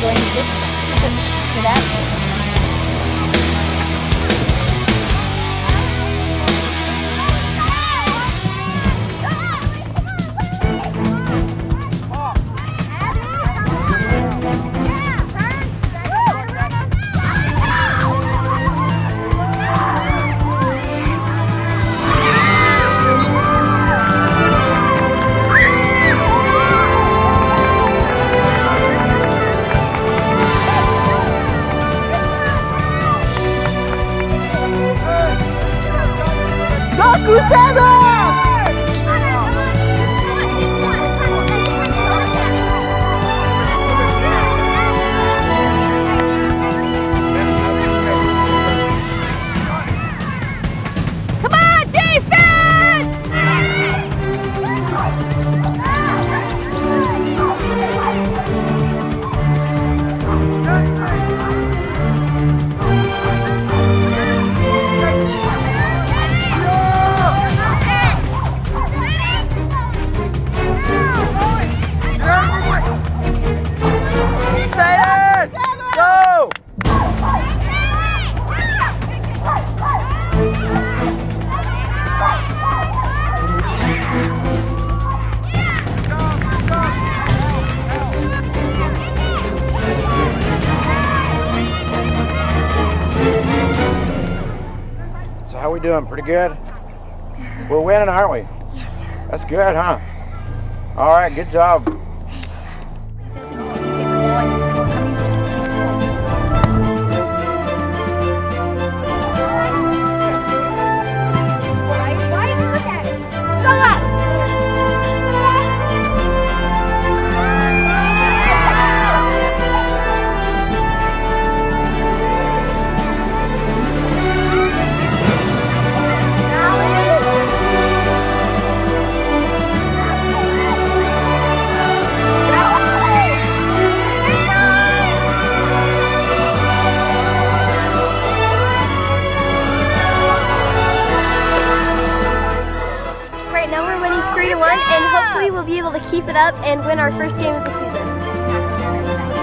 going to get to that. Crusaders! We doing? Pretty good? We're winning, aren't we? Yes. That's good, huh? All right, good job. Able to keep it up and win our first game of the season.